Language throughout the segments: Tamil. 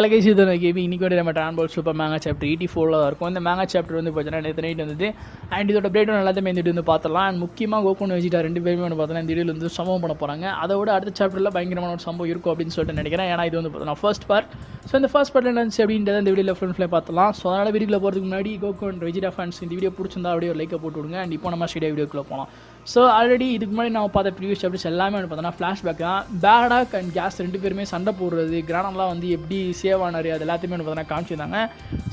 ஹலகேசி இது கேபி இன்னைக்கு வந்து நம்ம Dragon Ball super manga chapter eighty ஃபோரில் இருக்கும். இந்த மேங்கா சாப்டர் வந்து பார்த்தீங்கன்னா நேற்று நைட் வந்தது. அண்ட் இதோட பிரேட் எல்லாத்தையுமே இந்த வந்து பார்த்துலாம் அண்ட் முக்கியமாக கோகுன் வச்சுட்டா ரெண்டு பேருமே வந்து பார்த்தீங்கன்னா இந்த வீடியோவில் வந்து சம்பவம் பண்ண போகிறாங்க அதை விட அடுத்த சாப்டரில் பயங்கரமான ஒரு சம்பவம் இருக்கும் அப்படின்னு சொல்லிட்டு நினைக்கிறேன். ஏன்னா இது வந்து பார்த்தீங்கன்னா ஃபர்ஸ்ட் பார்ட் ஸோ இந்த ஃபர்ஸ்ட் பார்ட் என்ன இருந்துச்சு அப்படின்றத இந்த வீடியோவில் ஃப்ரெண்ட்ஸ்லேயே பார்த்தலாம் ஸோ அதனால் வீடியோவில் போகிறதுக்கு முன்னாடி கோகுன் வெஜிடா ஃபேன்ஸ் இந்த வீடியோ பிடிச்சிருந்தா அப்படியே ஒரு லைக்கை போட்டு விடுங்க. அண்ட் இப்போ நம்ம ஸ்டேடியா வீடியோக்குள்ளே போகலாம் ஸோ ஆல்ரெடி இதுக்கு முன்னாடி நான் பார்த்த ப்ரீவியஸ் சாப்டர்ஸ் எல்லாமே வந்து பார்த்தோன்னா ஃப்ளாஷ்பேக் தான். பேடாக் அண்ட் கேஸ் ரெண்டு பேருமே சண்டை போடுறது கிரானம்லாம் வந்து எப்படி சேவ் ஆனார் அது எல்லாத்தையுமே வந்து பார்த்தோன்னா காமிச்சிருந்தாங்க.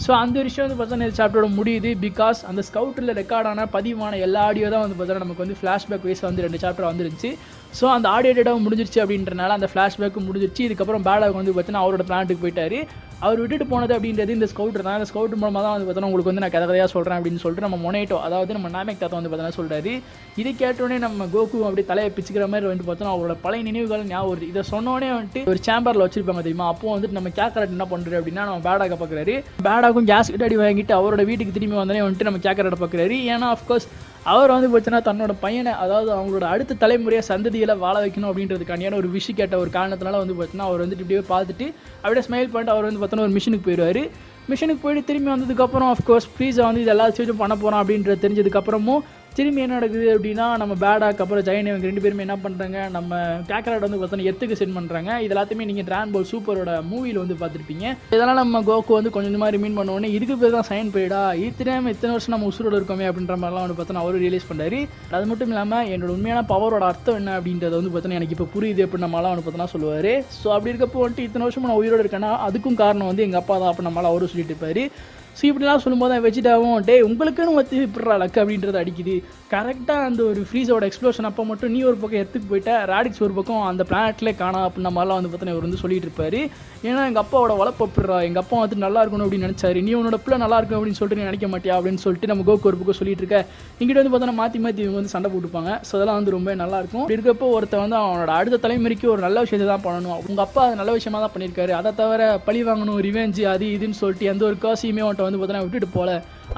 ஸோ அந்த விஷயம் வந்து பார்த்தோன்னா இந்த சாப்டரோட முடியுது பிகாஸ் அந்த ஸ்கவுட்டில் ரெக்கார்டான பதிவான எல்லா ஆடியோ தான் வந்து பார்த்தோன்னா நமக்கு வந்து ஃப்ளாஷ்பேக் வைஸ் வந்து ரெண்டு சாப்டர் வந்துருந்துச்சு. ஸோ அந்த ஆடியோ டேட்டாவும் முடிஞ்சிருச்சு அப்படின்றனால அந்த ஃப்ளாஷ்பேக்கும் முடிஞ்சிருச்சு. இதுக்கப்புறம் பேடாக் வந்து பார்த்தீங்கன்னா அவரோட பிளான்ட்டுக்கு போயிட்டாரு. அவர் விட்டுட்டு போனது அப்படின்றது இந்த ஸ்கவுட் தான். இந்த ஸ்கவுட் மூலமாக தான் வந்து பார்த்தோன்னா உங்களுக்கு வந்து நான் கதை கதையாக சொல்கிறேன் அப்படின்னு சொல்லிட்டு நம்ம மொனேட்டோ அதாவது நம்ம நாமேக் தாத்தா வந்து பார்த்தோன்னா சொல்கிறாரு இதை கேட்டோடனே நம்ம கோகு அப்படி தலையை பிச்சுக்கிற மாதிரி வந்து பார்த்தோன்னா அவரோட பழைய நினைவுகள் ஞாபகம் வருது. இதை சொன்னோடனே வந்துட்டு ஒரு சேம்பரில் வச்சிருப்பாங்க தெரியுமா? அப்போ வந்துட்டு நம்ம கேக்கரட் என்ன பண்ணுறது அப்படின்னா நம்ம பேடாக பார்க்குறாரு பேடாக்கும் கேஸ் கிட்ட அடி வாங்கிட்டு அவரோட வீட்டுக்கு திரும்பி வந்தோடனே வந்துட்டு நம்ம கேக்கரட் பார்க்குறாரு ஏன்னா அஃப்கோர்ஸ் அவர் வந்து போச்சுன்னா தன்னோட பையனை அதாவது அவங்களோட அடுத்த தலைமுறையை சந்ததிகளை வாழ வைக்கணும் அப்படின்றதுக்காண்டியான ஒரு விஷயம் கேட்ட ஒரு காரணத்தினால வந்து போச்சுன்னா அவர் வந்துட்டு இப்படியே பார்த்துட்டு அப்படியே ஸ்மைல் பண்ணிட்டு அவர் வந்து பார்த்தோன்னா ஒரு மிஷினுக்கு போயிடுவார். மிஷினுக்கு போயிட்டு திரும்பி வந்ததுக்கப்புறம் ஆஃப்கோர்ஸ் ப்ளீஸை வந்து இது எல்லா விஷயம் பண்ண போகிறோம் அப்படின்றது தெரிஞ்சதுக்கப்புறமும் திரும்பி என்ன நடக்குது அப்படின்னா நம்ம பேடாக் அப்புறம் ஜெயின் இவங்க ரெண்டு பேருமே என்ன பண்ணுறாங்க நம்ம கேக்கராட் வந்து பார்த்தோன்னா எத்துக்கு சென்ட் பண்ணுறாங்க இது எல்லாத்தையுமே நீங்கள் ட்ரான் பால் சூப்பரோட மூவியில் வந்து பார்த்துருப்பீங்க. இதெல்லாம் நம்ம கோக்கு வந்து கொஞ்சம் மாதிரி மீன் பண்ணுவோன்னே இதுக்கு பேர் தான் சைன் போயிடா இத்தனை இத்தனை வருஷம் நம்ம உசுரோடு இருக்கோமே அப்படின்ற மாதிரிலாம் வந்து பார்த்தோன்னா அவரும் ரியலைஸ் பண்ணுறாரு அது மட்டும் இல்லாமல் என்னோட உண்மையான பவரோட அர்த்தம் என்ன அப்படின்றது வந்து பார்த்தோன்னா எனக்கு இப்போ புரியுது அப்படின்னு நம்மளாம் வந்து பார்த்தோன்னா சொல்லுவார். ஸோ அப்படி இருக்கப்போ வந்துட்டு இத்தனை வருஷம் நான் உயிரோடு இருக்கேன்னா அதுக்கும் காரணம் வந்து எங்கள் அப்பா தான் அப்போ நம்மளால் அவரும் சொல்லிட்டு இருப்பாரு. ஸோ இப்படிலாம் சொல்லும்போது தான் வெஜிடாவும் டே உங்களுக்குன்னு வந்து இப்படா லக்கு அப்படின்றது அடிக்குது. கரெக்டாக அந்த ஒரு ஃப்ரீஸோட எக்ஸ்ப்ளோஷன் அப்போ மட்டும் நீ ஒரு பக்கம் எடுத்துக்கு போயிட்ட ராடிக்ஸ் ஒரு பக்கம் அந்த பிளானட்லேயே காணா அப்படின்ற மாதிரிலாம் வந்து பார்த்தீங்கன்னா இவர் வந்து சொல்லிட்டு இருப்பார். ஏன்னா எங்கள் அப்பாவோட வளர்ப்பு அப்படிறா எங்கள் அப்பா வந்து நல்லா இருக்கணும் அப்படின்னு நினச்சாரு. நீ உன்னோட பிள்ளை நல்லா இருக்கும் அப்படின்னு சொல்லிட்டு நீ நினைக்க மாட்டியா? அப்படின்னு சொல்லிட்டு நம்ம கோக்கு ஒரு பக்கம் சொல்லிட்டு இருக்க. இங்கிட்ட வந்து பார்த்தோன்னா மாற்றி மாற்றி இவங்க வந்து சண்டை போட்டுப்பாங்க. ஸோ அதெல்லாம் வந்து ரொம்ப நல்லா இருக்கும். அப்படி இருக்கப்போ ஒருத்தன் வந்து அவனோட அடுத்த தலைமுறைக்கு ஒரு நல்ல விஷயத்தை தான் பண்ணணும். உங்கள் அப்பா அது நல்ல விஷயமா தான் பண்ணியிருக்காரு. அதை தவிர பழி வாங்கணும் ரிவெஞ்சு அது இதுன்னு சொல்லிட்டு எந்த ஒரு காசியுமே அவன்கிட்ட வந்து பார்த்தோன்னா விட்டுட்டு போகல.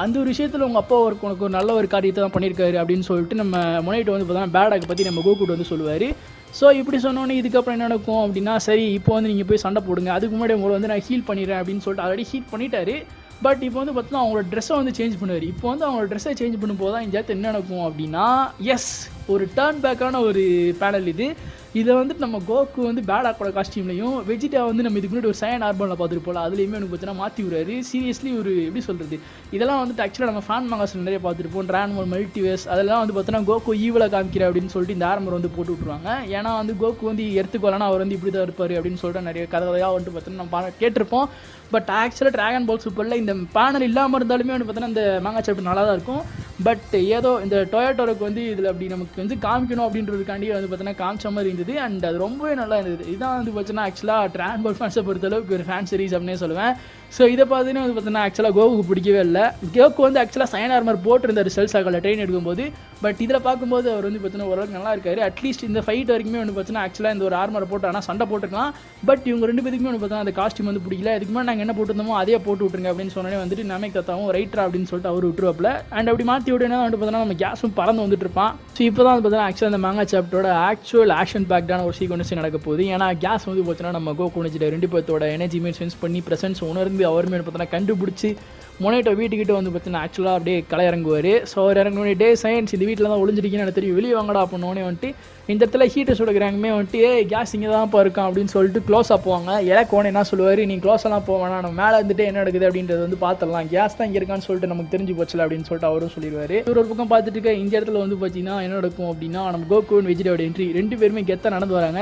அந்த ஒரு விஷயத்தில் உங்கள் அப்பா ஒரு உனக்கு ஒரு நல்ல ஒரு காரியத்தை தான் பண்ணியிருக்காரு அப்படின்னு சொல்லிட்டு நம்ம முனைட்டு வந்து பார்த்தோன்னா பேடாக் பற்றி நம்ம கோகுட் வந்து சொல்லுவார். ஸோ இப்படி சொன்னோன்னே இதுக்கப்புறம் என்ன நடக்கும் அப்படின்னா சரி இப்போ வந்து நீங்கள் போய் சண்டை போடுங்க. அதுக்கு முன்னாடி உங்களை வந்து நான் ஹீல் பண்ணிடுறேன் அப்படின்னு சொல்லிட்டு ஆல்ரெடி ஹீல் பண்ணிட்டாரு. பட் இப்போ வந்து பார்த்தோன்னா அவங்களோட ட்ரெஸ்ஸை வந்து சேஞ்ச் பண்ணுவார். இப்போ வந்து அவங்களோட ட்ரெஸ்ஸை சேஞ்ச் பண்ணும்போது தான் இந்த என்ன நடக்கும் அப்படின்னா எஸ் ஒரு டேர்ன் பேக்கான ஒரு பேனல் இது. இதை வந்துட்டு நம்ம கோக்கு வந்து பேடாக்கோட காஸ்டியூம்லையும் வெஜிடா வந்து நம்ம இதுக்கு முன்னாடி ஒரு சயன் ஆர்பனில் பார்த்துட்டு அதுலேயுமே எனக்கு பார்த்தீங்கன்னா மாற்றி விடுறாரு. சீரியஸ்லி ஒரு எப்படி சொல்கிறது இதெல்லாம் வந்துட்டு ஆக்சுவலாக நம்ம ஃபேன் மகாசில் நிறைய பார்த்துருப்போம். ட்ரான்மோல் மல்டிவேஸ் அதெல்லாம் வந்து பார்த்தோன்னா கோகு ஈவில் காமிக்கிற அப்படின்னு சொல்லிட்டு இந்த ஆரம்பர் வந்து போட்டு விட்ருவாங்க ஏன்னா வந்து கோக்கு வந்து எடுத்துக்கொள்ளனா அவர் வந்து இப்படி தான் இருப்பார் அப்படின்னு சொல்லிட்டு நிறைய கதையாக வந்துட்டு பார்த்தோன்னா நம்ம கேட்டிருப்போம். பட் ஆக்சுவலாக ட்ராகன் பால் சூப்பரில் இந்த பேனல் இல்லாமல் இருந்தாலுமே வந்து பார்த்தோன்னா இந்த மேங்கா சாப்டர் நல்லா தான் இருக்கும். பட் ஏதோ இந்த டொயோட்டோருக்கு வந்து இதில் அப்படி நமக்கு வந்து காமிக்கணும் அப்படின்றதுக்காண்டி வந்து பார்த்தீங்கன்னா காமிச்ச மாதிரி இருந்தது. அண்ட் அது ரொம்பவே நல்லா இருந்தது. இதான் வந்து பார்த்தீங்கன்னா ஆக்சுவலாக ட்ரான்ஸ்போர்ட் ஃபேன்ஸை பொறுத்தளவுக்கு ஒரு ஃபேன் சீரிஸ் அப்படின்னே சொல்லுவேன். ஸோ இதை பார்த்தீங்கன்னா வந்து பார்த்தீங்கன்னா ஆக்சுவலாக கோவுக்கு பிடிக்கவே இல்லை. கோவுக்கு வந்து ஆக்சுவலாக சைன் ஆர்மர் போட்டிருந்தார் செல்ஸ் ஆகலை ட்ரெயின் எடுக்கும்போது பட் இதில் பார்க்கும்போது அவர் வந்து பார்த்தீங்கன்னா ஓரளவுக்கு நல்லா இருக்காரு. அட்லீஸ்ட் இந்த ஃபைட் வரைக்குமே வந்து பார்த்தீங்கன்னா ஆக்சுவலாக இந்த ஒரு ஆர்மரை போட்டு ஆனால் சண்டை போட்டுக்கலாம். பட் இவங்க ரெண்டு பேருக்குமே வந்து பார்த்தீங்கன்னா அந்த காஸ்டியூம் வந்து பிடிக்கல. இதுக்கு முன்னாடி நாங்கள் என்ன போட்டிருந்தோமோ அதே போட்டு விட்ருங்க அப்படின்னு சொன்னோடனே வந்துட்டு நமக்கு தத்தாவும் ரைட்டரா அப்படின்னு சொல்லிட்டு அவர் விட்டுருவாப்பில். அண்ட் அப்படி மாற்றி விட்டுனா வந்து பார்த்தீங்கன்னா நம்ம கேஸும் பறந்து வந்துட்டு இருப்பான். ஸோ இப்போ தான் வந்து பார்த்தீங்கன்னா ஆக்சுவலாக அந்த மேங்கா சாப்டரோட ஆக்சுவல் ஆக்ஷன் பேக்டான ஒரு சீக்வன்ஸ் நடக்க போகுது. ஏன்னா கேஸ் வந்து பார்த்தீங்கன்னா நம்ம கோ குணிச்சிட்டு ரெண்டு பேர்த்தோட எனர்ஜிமே சென்ஸ் பண்ணி ப்ரெசன்ஸ் உணர்ந்து அவருமே பார்த்தீங்கன்னா கண்டுபிடிச்சி மொனேட்டோ வீட்டுக்கிட்ட வந்து பார்த்தீங்கன்னா ஆக்சுவலாக அப்படியே களை இறங்குவார் ஸோ அவர் இறங்கினோடனே டே சயின்ஸ் இந்த வீட்டில் தான் ஒளிஞ்சிருக்கீங்கன்னு எனக்கு தெரியும். வெளியே வாங்கடா அப்படின்னோடனே வந்துட்டு இந்த இடத்துல ஹீட்டர் சுடுக்கிறாங்கமே வந்துட்டு ஏ கேஸ் இங்கே தான் இருக்கான் அப்படின்னு சொல்லிட்டு க்ளோஸாக போவாங்க. இலக்கோனே என்ன சொல்லுவார்? நீ க்ளோஸ் எல்லாம் வேணாம். நம்ம மேலே வந்துட்டு என்ன நடக்குது? அப்படின்றது வந்து பார்த்துடலாம் கேஸ் தான் இங்கே இருக்கான்னு சொல்லிட்டு நமக்கு தெரிஞ்சு போச்சுல அப்படின்னு சொல்லிட்டு அவரும் சொல்லிடுவார். இவர் ஒரு பக்கம் பார்த்துட்டு இருக்க இந்த இடத்துல வந்து பார்த்தீங்கன்னா என்ன நடக்கும்? அப்படின்னா நம்ம கோகுன் வெஜிடோட என்ட்ரி ரெண்டு பேருமே கெத்தாக நடந்து வராங்க.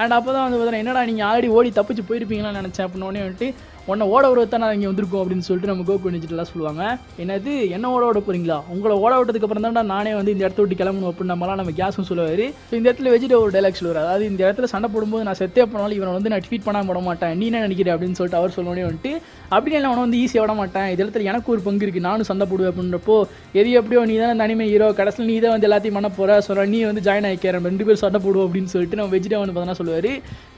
அண்ட் அப்போ தான் வந்து பார்த்தீங்கன்னா என்னடா நீங்கள் ஆல்ரெடி ஓடி தப்பிச்சு போயிருப்பீங்களான்னு நினச்சேன் அப்படின்னோடனே வந்துட்டு உன்னை ஓட விட நான் இங்கே வந்திருக்கோம் அப்படின்னு சொல்லிட்டு நம்ம கோகு நினைச்சிட்டுலாம் சொல்லுவாங்க. என்னது? என்ன ஓட விட போறீங்களா? உங்களை ஓட விட்டதுக்கு அப்புறம் தான் நானே வந்து இந்த இடத்த விட்டு கிளம்பணும் அப்படின்னு நம்மளாம் நம்ம கேஸும் சொல்லுவார். ஸோ இந்த இடத்துல வெஜிட ஒரு டைலாக் சொல்லுவார். அதாவது இந்த இடத்துல சண்டை போடும்போது நான் செத்தே போனாலும் இவனை வந்து நான் ட்வீட் பண்ணாம விட மாட்டேன். நீ என்ன நினைக்கிற அப்படின்னு சொல்லிட்டு அவர் சொல்லணும்னே வந்துட்டு அப்படின்னு இல்லை அவனை வந்து ஈஸியாக விட மாட்டேன். இது இடத்துல எனக்கு ஒரு பங்கு இருக்குது நானும் சண்டை போடுவேன் அப்படின்றப்போ எது எப்படியோ நீ தான் தனிமை ஹீரோ கடைசியில் நீ தான் வந்து எல்லாத்தையும் பண்ண போகிற சொல்ற நீ வந்து ஜாயின் ஆகிக்கிற ரெண்டு பேரும் சண்டை போடுவோம் அப்படின்னு சொல்லிட்டு நம்ம வெஜிடே வந்து பார்த்தோன்னா சொல்லுவார்.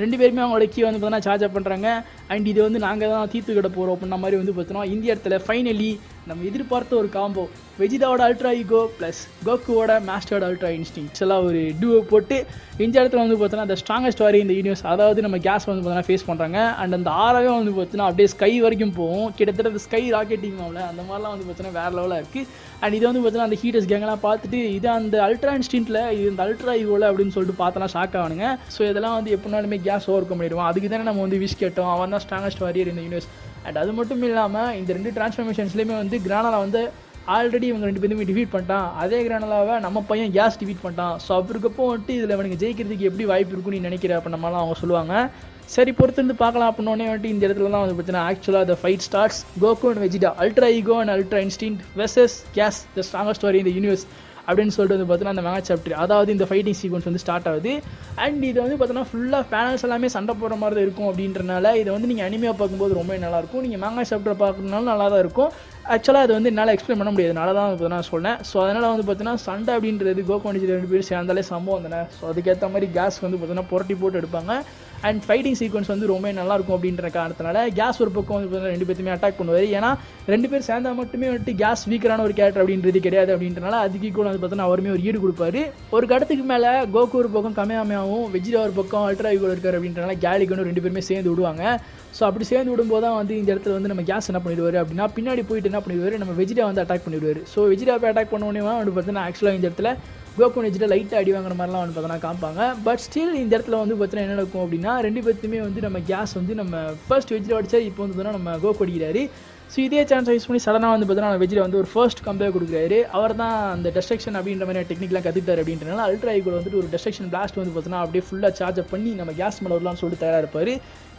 ரெண்டு பேருமே அவங்களோட கீ வந்து பார்த்தோன்னா சார்ஜ் அப் பண்ணுறாங்க அண்ட் இது வந்து நாங்கள் தான் தீர்த்து கிட போகிறோம் அப்படின்ற மாதிரி வந்து பார்த்தோன்னா இந்திய இடத்துல ஃபைனலி நம்ம எதிர்பார்த்த ஒரு காம்போ வெஜிதாவோட அல்ட்ரா ஈகோ ப்ளஸ் கோக்குவோட மாஸ்டரோட அல்ட்ரா இன்ஸ்டிங்ஸ் எல்லாம் ஒரு டூவை போட்டு இந்த இடத்துல வந்து பார்த்தோன்னா அந்த ஸ்ட்ராங்கஸ்ட் வாரி இந்த யூனிவர்ஸ் அதாவது நம்ம கேஸ் வந்து பார்த்தோன்னா ஃபேஸ் பண்ணுறாங்க அண்ட் அந்த ஆறாவே வந்து பார்த்தோன்னா அப்படியே ஸ்கை வரைக்கும் போகும். கிட்டத்தட்ட அந்த ஸ்கை ராக்கெட்டிங் ஆகல அந்த மாதிரிலாம் வந்து பார்த்தோன்னா வேறு லெவலாக இருக்குது அண்ட் இதை வந்து பார்த்தோன்னா அந்த ஹீட்டர்ஸ் கேங்கெல்லாம் பார்த்துட்டு இது அந்த அல்ட்ரா இன்ஸ்டின்ட்டில் இது இந்த அல்ட்ரா ஈகோவில் அப்படின்னு சொல்லிட்டு பார்த்தலாம் ஷாக் ஆகணுங்க ஸோ இதெல்லாம் வந்து எப்படினாலுமே கேஸ் ஓவர் பண்ணிடுவோம். அதுக்கு தானே நம்ம வந்து விஷ் கேட்டோம். அவன் தான் ஸ்ட்ராங்கஸ்ட் வாரியர் இந்த யூனிவர்ஸ் அண்ட் அது மட்டும் இல்லாமல் இந்த ரெண்டு டிரான்ஸ்ஃபர்மேஷன்ஸ்லேயுமே வந்து கிரானலா வந்து ஆல்ரெடி இவங்க ரெண்டு பேருமே டிஃபீட் பண்ணிட்டான். அதே கிரானலாவை நம்ம பையன் கேஸ் டிஃபீட் பண்ணிட்டான். ஸோ அவருக்கப்போ வந்துட்டு இதில் இவனுக்கு ஜெயிக்கிறதுக்கு எப்படி வாய்ப்பு இருக்குன்னு நீ நினைக்கிற அப்போ நம்மளாம் அவங்க சொல்லுவாங்க. சரி பொறுத்திருந்து பார்க்கலாம் அப்படின்னே வந்துட்டு இந்த இடத்துல தான் வந்து பார்த்தீங்கன்னா ஆக்சுவலாக the fight starts Goku and Vegeta ultra ego and ultra instinct versus Gas the strongest story இந்த யூனிவர்ஸ் அப்படின்னு சொல்லிட்டு வந்து பார்த்தீங்கன்னா அந்த மேட்ச் சாப்டர் அதாவது இந்த ஃபைட்டிங் சீக்வன்ஸ் வந்து ஸ்டார்ட் ஆகுது. அண்ட் இது வந்து பார்த்தோன்னா ஃபுல்லாக பேனல்ஸ் எல்லாமே சண்டை போடுற மாதிரி தான் இருக்கும் அப்படின்றனால இதை வந்து நீங்கள் அனிமையாக பார்க்கும்போது ரொம்ப நல்லாயிருக்கும் நீங்கள் மேங்கா சாப்டர் பார்க்கறதுனால நல்லா தான் இருக்கும். ஆக்சுவலாக அது வந்து என்னால் எக்ஸ்பிளைன் பண்ண முடியாது. தான் இப்போ நான் சொன்னேன் ஸோ அதனால் வந்து பார்த்தீங்கன்னா சண்டை அப்படின்றது கோகோனிஜி ரெண்டு பேரும் சேர்ந்தாலே சம்பவம் தானே? ஸோ அதுக்கேற்ற மாதிரி கேஸ் வந்து பார்த்தீங்கன்னா புரட்டி போட்டு எடுப்பாங்க. அண்ட் ஃபைட்டிங் சீக்வன்ஸ் வந்து ரொம்ப நல்லா இருக்கும் அப்படின்ற காரணத்தினால கேஸ் ஒரு பக்கம் வந்து பார்த்தீங்கன்னா ரெண்டு பேருமே அட்டாக் பண்ணுவார். ஏன்னா ரெண்டு பேர் சேர்ந்தா மட்டுமே வந்துட்டு கேஸ் வீக்கரான ஒரு கேரக்டர் அப்படின்றது கிடையாது அப்படின்றனால அதுக்கு கூட வந்து பார்த்தீங்கன்னா அவருமே ஒரு ஈடு கொடுப்பாரு. ஒரு கடத்துக்கு மேலே கோகு ஒரு பக்கம் கம்மியாமையாகவும் வெஜிடா ஒரு பக்கம் அல்ட்ரா ஈகோ இருக்கார் அப்படின்றனால கேலிகனும் ரெண்டு பேருமே சேர்ந்து விடுவாங்க. ஸோ அப்படி சேர்ந்து விடும்போது தான் வந்து இந்த இடத்துல வந்து நம்ம கேஸ் என்ன பண்ணிடுவார் அப்படின்னா பின்னாடி போயிட்டு என்ன பண்ணிடுவார்? நம்ம வெஜிடா வந்து அட்டாக் பண்ணிடுவார். ஸோ வெஜிடா போய் அட்டாக் பண்ண வந்து பார்த்தீங்கன்னா ஆக்சுவலாக இந்த இடத்துல கோகு வெஜிடா லைட்டாக அடி வாங்குற மாதிரிலாம் வந்து பார்த்தீங்கன்னா காமிப்பாங்க. பட் ஸ்டில் இந்த இடத்துல வந்து பார்த்தீங்கன்னா என்ன நடக்கும் அப்படின்னா ரெண்டு பேர்த்துமே வந்து நம்ம கேஸ் வந்து நம்ம ஃபர்ஸ்ட் வெஜிடா அடிச்சா இப்போ வந்து பார்த்தீங்கன்னா நம்ம கோகு அடிக்கிறாரு. ஸோ இதே சான்ஸ் யூஸ் பண்ணி சடனாக வந்து பார்த்தீங்கன்னா வெஜிடா வந்து ஒரு ஃபர்ஸ்ட் கம்பேர் கொடுக்குறாரு. அவர் தான் அந்த டெஸ்ட்ரக்ஷன் அப்படின்ற மாதிரி டெக்னிக்லாம் கற்றுக்கிட்டார் அப்படின்றனால அல்ட்ரா ஈகோல வந்துட்டு ஒரு டெஸ்ட்ரக்ஷன் பிளாஸ்ட் வந்து பார்த்தீங்கன்னா அப்படியே ஃபுல்லாக சார்ஜ் பண்ணி நம்ம கேஸ் மேலே வரலாம்னு சொல்லிட்டு தயாராக இருப்பார்.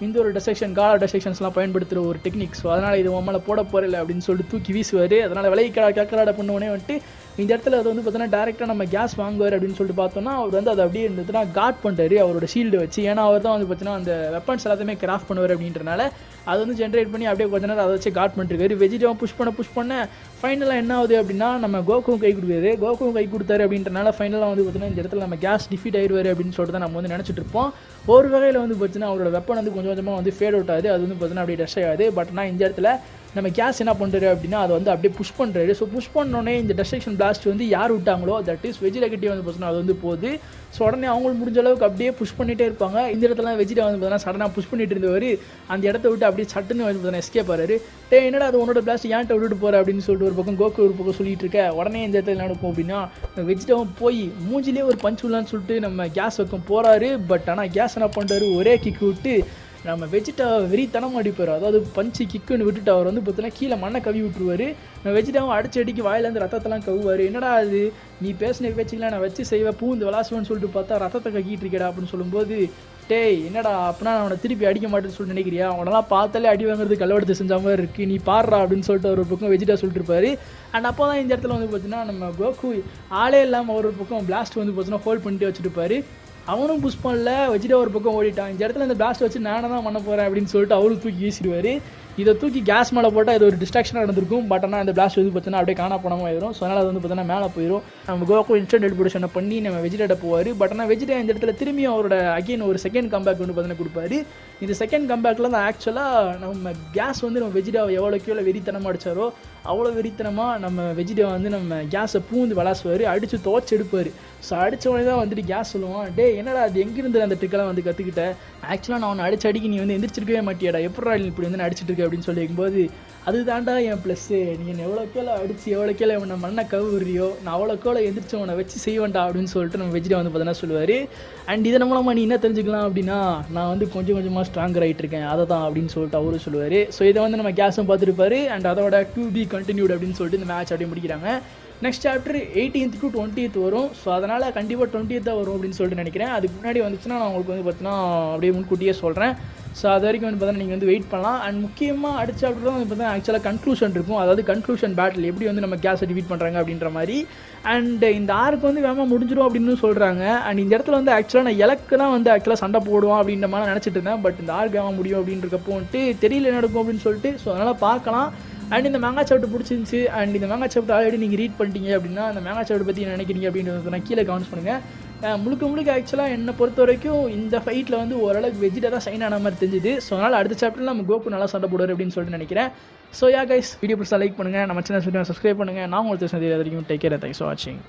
இந்த ஒரு டெஸ்ட்ரக்ஷன் கால டெஸ்ட்ரக்ஷன்ஸ்லாம் பயன்படுத்துகிற ஒரு டெக்னிக் ஸோ அதனால் இது உன் மேலே போட போகிறல அப்படின்னு சொல்லிட்டு தூக்கி வீசுவார். அதனால் விலை கக்கராட பண்ணுவோன்னே உடனே வந்துட்டு இந்த இடத்துல அது வந்து பார்த்தீங்கன்னா டேரெக்டாக நம்ம கேஸ் வாங்குவார் அப்படின்னு சொல்லிட்டு பார்த்தோம்னா அவர் வந்து அதை அப்படியே இருந்ததுன்னா காட் பண்ணுறாரு அவரோட ஷீல்டு வச்சு. ஏன்னா அவர் தான் வந்து பார்த்தீங்கன்னா அந்த வெப்பன்ஸ் எல்லாத்தையுமே கிராஃப்ட் பண்ணுவார் அப்படின்றனால அது வந்து ஜென்ரேட் பண்ணி அப்படியே கொஞ்ச நேரம் அதை வச்சு காட் பண்ணிருக்காரு வெஜிடேவன் புஷ் பண்ண புஷ் பண்ண ஃபைனலாக என்ன ஆகுது அப்படின்னா நம்ம கோகுவும் கை கொடுக்குறாரு. கோகுவும் கை கொடுத்தாரு அப்படின்றனால ஃபைனலாக வந்து பார்த்தீங்கன்னா இந்த இடத்துல நம்ம கேஸ் டிஃபீட் ஆயிடுவார் அப்படின்னு சொல்லிட்டு தான் நம்ம வந்து நினச்சிட்டு இருப்போம். ஒரு வகையில் வந்து பார்த்தீங்கன்னா அவரோட வெப்பன் வந்து கொஞ்சம் கொஞ்சமாக வந்து ஃபேட் அவுட் ஆகுது. அது வந்து பார்த்தீங்கன்னா அப்படியே டஸ்ட் ஆகாது. பட் ஆனால் இந்த இடத்துல நம்ம கேஸ் என்ன பண்ணுறாரு அப்படின்னா அதை வந்து அப்படியே புஷ் பண்ணுறாரு ஸோ புஷ் பண்ணோடனே இந்த டெஸ்ட்ரக்ஷன் பிளாஸ்ட் வந்து யார் விட்டாங்களோ தட் இஸ் வெஜிடேகட்டிவ் வந்து பார்த்தீங்கன்னா அது வந்து போகுது. ஸோ உடனே அவங்களுக்கு முடிஞ்ச அளவுக்கு அப்படியே புஷ் பண்ணிகிட்டே இருப்பாங்க. இந்த இடத்துல வெஜிடா வந்து பார்த்தீங்கன்னா சடனாக புஷ் பண்ணிட்டு இருந்தவர் அந்த இடத்த விட்டு அப்படியே சட்டுன்னு வந்து பார்த்தீங்கன்னா எஸ்கேப் ஆறாரு. டே என்னடா அது உன்னோட பிளாஸ்ட் ஏன்ட்ட விட்டுட்டு போகிற அப்படின்னு சொல்லிட்டு ஒரு பக்கம் கோக்கு ஒரு பக்கம் சொல்லிட்டு இருக்க. உடனே இந்த இடத்துல என்ன நடக்கும் அப்படின்னா வெஜிடாவும் போய் மூஞ்சிலே ஒரு பஞ்ச் விடலான்னு சொல்லிட்டு நம்ம கேஸ் வைக்கும் போகிறாரு பட் ஆனால் கேஸ் என்ன பண்ணுறாரு ஒரே கிக் விட்டு நம்ம வெஜிடா வெறித்தனமாக அடிப்பார். அதாவது பஞ்சு கிக்குன்னு விட்டுட்டு அவர் வந்து பார்த்தீங்கன்னா கீழே மண்ணை கவி விட்டுருவார். வெஜிடாவும் அடிச்சு அடிக்கு வாயிலேருந்து ரத்தத்தெல்லாம் கவுவார் என்னடா அது நீ பேசின பேச்சுக்கலாம் நான் வச்சு செய்வேன் பூந்து விளாசுவேன்னு சொல்லிட்டு பார்த்தா ரத்தத்தை கக்கிட்டு இருக்கடா அப்படின்னு சொல்லும்போது டேய் என்னடா? அப்படின்னா நான் அவனை திருப்பி அடிக்க மாட்டேன்னு சொல்லிட்டு நினைக்கிறியா? அவனெல்லாம் பார்த்தாலே அடி வாங்குறது கல்லவடத்தை செஞ்ச மாதிரி இருக்குது நீ பாடுறா அப்படின்னு சொல்லிட்டு ஒரு பக்கம் வெஜிடா சொல்லிட்டுருப்பாரு அண்ட் அப்போ தான் இந்த இடத்துல வந்து பார்த்தீங்கன்னா நம்ம கோகு ஆளே இல்லாமல் ஒரு பக்கம் பிளாஸ்ட் வந்து பார்த்தீங்கன்னா ஹோல்ட் பண்ணிட்டு வச்சுட்டு அவனும் புஷ் பண்ணல. வச்சுட்டு ஒரு பக்கம் ஓடிட்டான். இந்த இடத்துல இந்த பிளாஸ்ட் வச்சு நானே தான் பண்ண போகிறேன் அப்படின்னு சொல்லிட்டு அவரும் தூக்கி வீசிடுவார். இதை தூக்கி கேஸ் மேலே போட்டால் இது ஒரு டிஸ்ட்ராக்ஷனாக நடந்திருக்கும். பட் ஆனால் அந்த பிளாஸ்ட் வந்து பார்த்தீங்கன்னா அப்படியே காணா போனமாக ஆயிரும். ஸோ அதனால் அது வந்து பார்த்தீங்கன்னா மேலே போயிடும் நம்ம கோகோ இன்ஸ்டன்ட் எலிபிடேஷனை பண்ணி நம்ம வெஜிடேட்டை போவார். பட் ஆனால் வெஜிடே இந்த இடத்துல திரும்பியும் அவரோட அகைன் ஒரு செகண்ட் கம்பேக் வந்து பார்த்தீங்கன்னா கொடுப்பாரு. இந்த செகண்ட் கம்பேக்கில் தான் ஆக்சுவலாக நம்ம கேஸ் வந்து நம்ம வெஜிடாவை எவ்வளோக்கு எவ்வளோ வெறித்தனமாக அடித்தாரோ அவ்வளோ வெறித்தனமாக நம்ம வெஜிடே வந்து நம்ம கேஸை பூந்து விளாசுவார். அடித்து துவச்சி எடுப்பார். ஸோ அடித்த உடனே தான் வந்துட்டு கேஸ் சொல்லுவான் டே என்னடா அது எங்கேருந்து அந்த ட்ரிக்கெல்லாம் வந்து கற்றுக்கிட்டேன் ஆக்சுவலாக நான் அவனை அடிச்சு அடிக்க நீ வந்து எந்திரிச்சிருக்கவே மாட்டியாடா. எப்படா இப்படி வந்து அடிச்சிட்டு இருக்க? அப்படின்னு சொல்லி கேட்கும்போது அதுதான்டா என் ப்ளஸ்ஸு நீங்கள் என்ன எவ்வளோ கேள அடிச்சு எவ்வளோ கேள உன்னை மண்ணை கவுறியோ நான் அவ்வளோ கேள எந்திரிச்சு உன்னை வச்சு செய்வேன்டா அப்படின்னு சொல்லிட்டு நம்ம வெஜிடே வந்து பார்த்தீங்கன்னா சொல்லுவார். அண்ட் இதன் மூலமாக நீ என்ன தெரிஞ்சுக்கலாம் அப்படின்னா நான் வந்து கொஞ்சம் கொஞ்சமாக ஸ்ட்ராங்கர் ஆகிட்டு இருக்கேன். அதை தான் அப்படின்னு சொல்லிட்டு அவரும் சொல்லுவார். ஸோ இதை வந்து நம்ம கேஸும் பார்த்துருப்பாரு அண்ட் அதோட டூ பி கண்டினியூட் அப்படின்னு சொல்லிட்டு இந்த மேட்ச் அப்படியே முடிக்கிறாங்க. Next chapter eighteenth to twentieth வரும். ஸோ அதனால் கண்டிப்பாக டுவெண்ட்டியத் தான் வரும் அப்படின்னு சொல்லிட்டு நினைக்கிறேன். அதுக்கு முன்னாடி வந்துச்சுன்னா நான் உங்களுக்கு வந்து பார்த்தீங்கன்னா அப்படியே முன்கூட்டியே சொல்கிறேன் ஸோ அது வரைக்கும் வந்து பார்த்தீங்கன்னா நீங்கள் வந்து வெயிட் பண்ணலாம். அண்ட் முக்கியமாக அடுத்த சாப்டர் தான் வந்து பார்த்தீங்கன்னா ஆக்சுவலாக கன்க்ளூஷன் இருக்கும். அதாவது கன்க்ளூஷன் பேட்டில் எப்படி வந்து நம்ம கேஸை டிஃபீட் பண்ணுறாங்க அப்படின்ற மாதிரி. அண்ட் இந்த ஆறுக்கு வந்து வேகமாக முடிஞ்சிடும் அப்படின்னு சொல்கிறாங்க அண்ட் இந்த இடத்துல வந்து ஆக்சுவலாக நான் இலக்கு தான் வந்து ஆக்சுவலாக சண்டை போடுவோம் அப்படின்ற மாதிரி நினச்சிட்டு இருந்தேன். பட் இந்த ஆறுக்கு வேகமாக முடியும் அப்படின்றக்கப்போ வந்துட்டு தெரியல என்ன நடக்கும் அப்படின்னு சொல்லிட்டு ஸோ அதனால் பார்க்கலாம். அண்ட் இந்த மேங்கா சாப்பிட்டு பிடிச்சிருந்துச்சி. அண்ட் இந்த மேங்கா சாப்பிட்டு ஆல்ரெடி நீங்கள் ரீட் பண்ணிட்டீங்க அப்படின்னா அந்த மேங்கா சாப்பிட்டு பற்றி நினைக்கிறீங்க அப்படின்றத நான் கீழே கமெண்ட்ஸ் பண்ணுங்கள் முழுக்க முழுக்க ஆக்சுவலாக என்னை பொறுத்த வரைக்கும் இந்த ஃபைட்டில் வந்து ஓரளவுக்கு வெஜிடா தான் சைன் ஆன மாதிரி தெரிஞ்சுது. ஸோ அதனால் அடுத்த சாப்டரில் நம்ம கோப்பு நல்லா சண்டை போடுவார் அப்படின்னு சொல்லிட்டு நினைக்கிறேன். ஸோ யா கைஸ் வீடியோ பிடிச்சா லைக் பண்ணுங்கள் நம்ம சேனல் சப்ஸ்கிரைப் பண்ணுங்கள் நான் உங்களுக்கு தெரியாது வரைக்கும் டேக் கேர் தேங்க்ஸ் ஃபார் வாட்சிங்